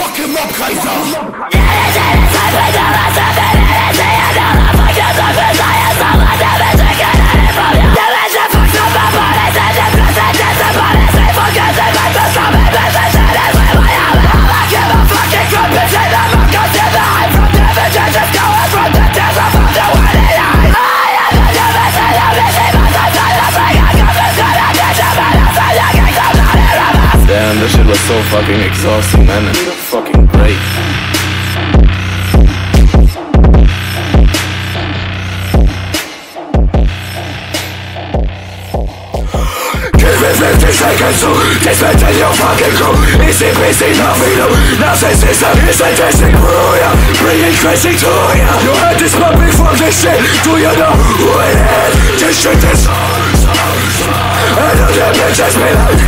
Fucking Mob Kaiser! Damn, this shit was so fucking exhausting, man. 50 seconds to dismantle your fucking crew Easy peasy, nothing new Nothing system is a testing yeah Bringing crazy to ya. Your head is pumping from this shit. Do you know who it is? This shit is And all the bitches be like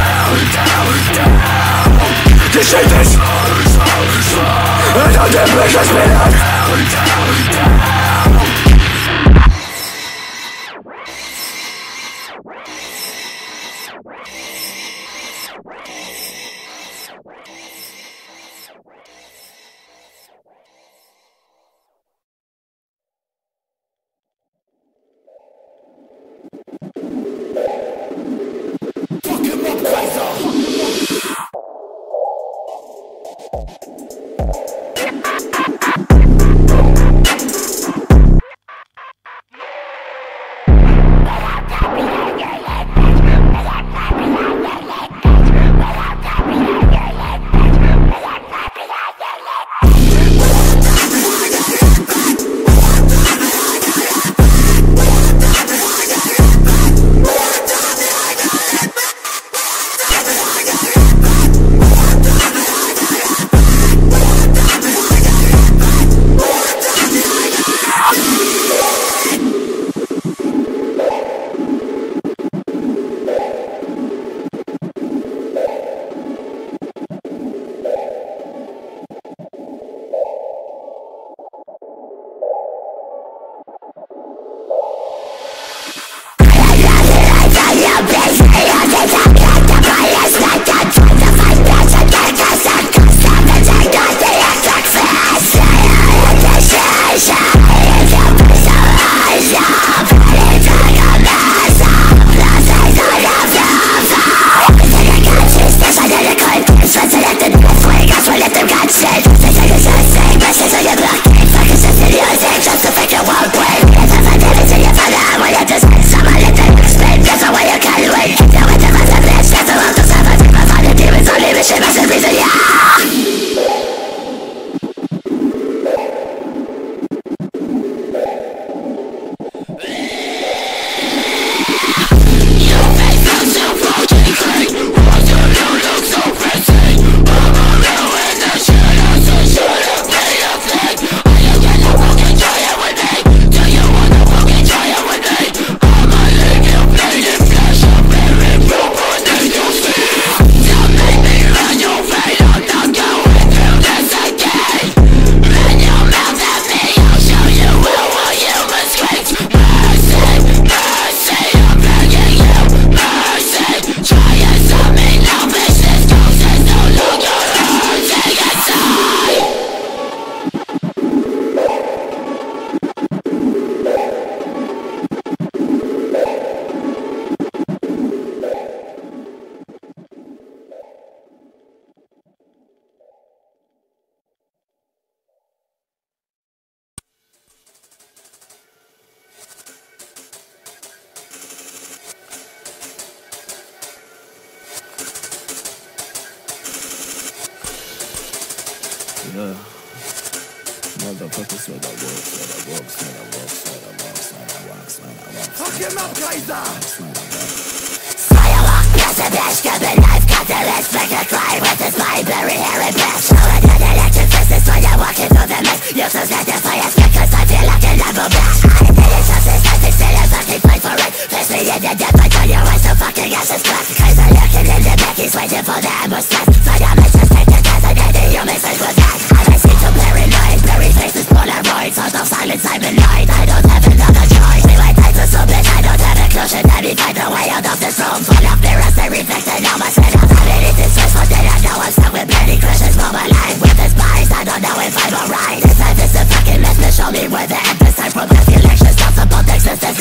This shit is And all the bitches be like Motherfuckers, I I I I I I walk, Fucking Mob Kaiser! I. Firewalk, yes, a bitch, life, got the rest, make a cry with his mind, bury hair and breath. Show it an electric fist, is when you're walking through the mist. Just get the fire cause I feel like a level bitch. I did it just I think still a fucking fight for it. Face me in the death, but tell your eyes to fucking ashes crack. Cause I'm looking in the back, he's waiting for the ambush. So your message take the death, and then your message was that lights Out the silence I'm in light I don't have another choice. We like tight to submit I don't have a conclusion Let me find a way out of this room. Full of mirrors that reflect and now my skin I'm having it this stress for dinner Now I'm stuck with bloody questions for my life. With this bias I don't know if I'm alright. This life is a fucking mess. But show me where the end is Time from this collection Stops about existence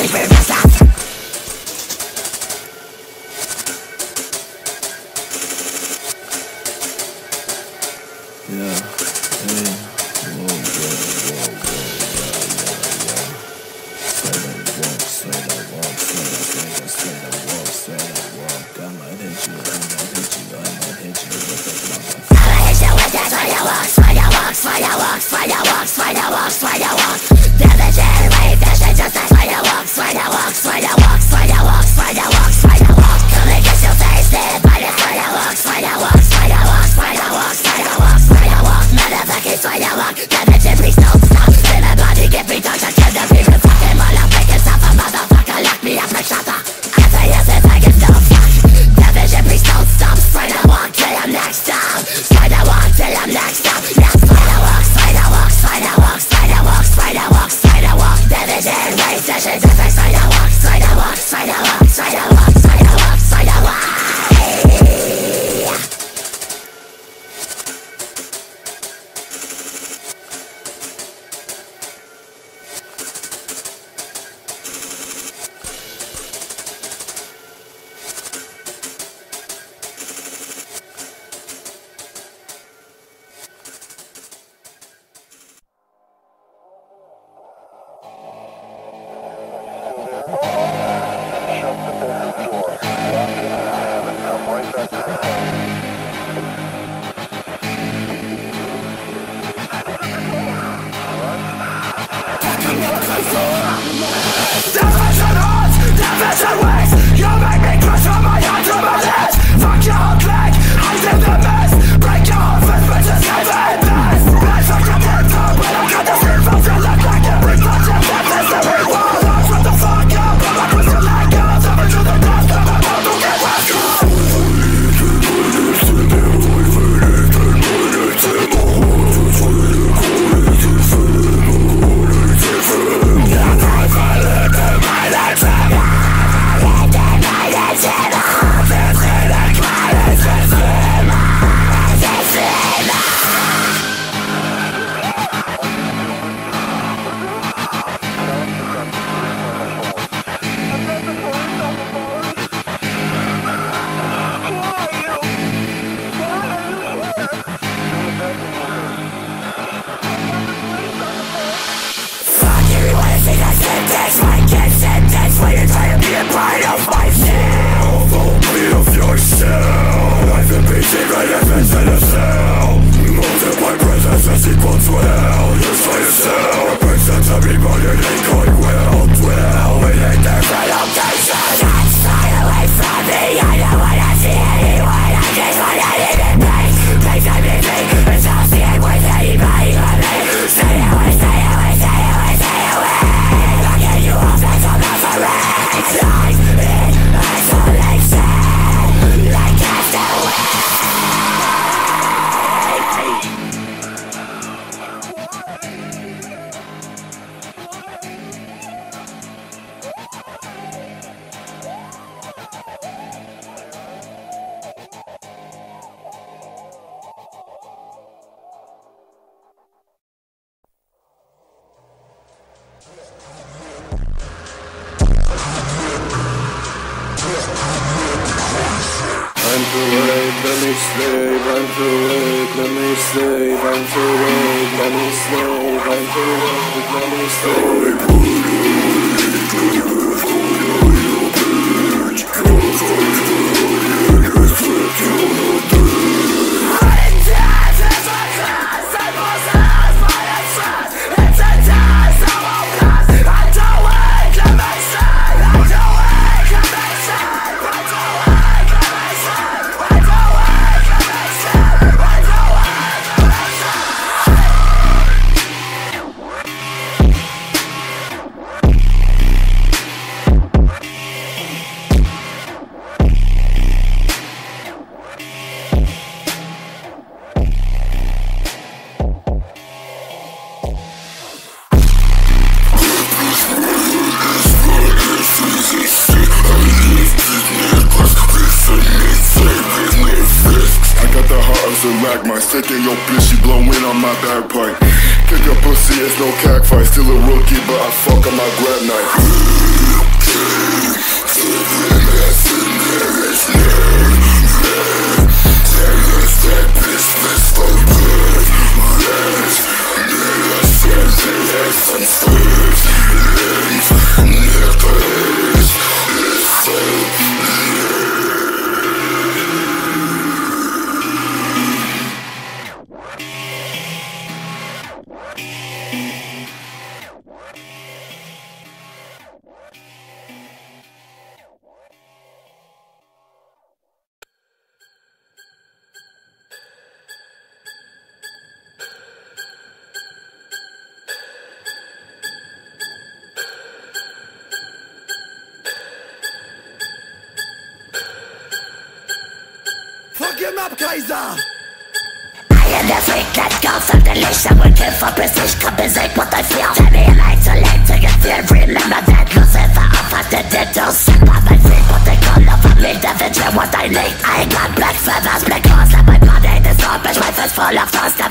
stay I'm too late, let me stay I'm too let me stay I'm too let me Select my second, your bitch, she blowin' on my bagpipe. Kick a pussy, it's no fight. Still a rookie, but I fuck on my grab Fucking up, Kaiser! I am the freak that goes under leash I will kill for prestige, compensate what I feel. Tell me I too late to get fear. Remember that Lucifer offered the dead to set by my feet But they call over me, the vision what I need I got black feathers, black horns like my body. This rubbish, my face full of thoughts The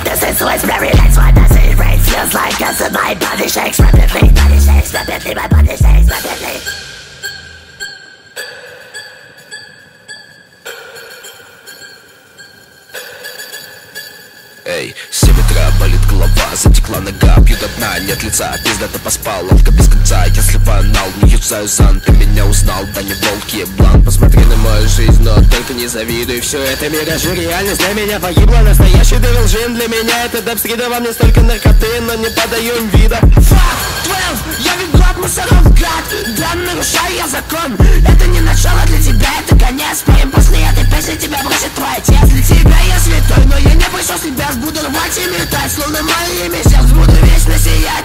distance So it's very lights when the sea rain Feels like acid, my body shakes rapidly. Body shakes rapidly, my body shakes rapidly. Эй, 7 утра болит голова, затекла нога, пью до дна, нет лица, пиздато поспал, ловко без конца, если фанал, не юзаю зан, ты меня узнал, да не волки, блан, жизнь, но только не завидуй, все это миражи, реальность для меня погибла, настоящий девил жин, для меня это дабстрида, во мне столько наркоты, но не подаю им вида. Fuck 12, я ведь мусоров гад, да нарушаю я закон, это не начало для тебя, это конец, поем после этой песни тебя бросит твой отец, для тебя я святой, но я не пришел с тебя Буду рвать и метать, словно моими сердц Буду вечно сиять,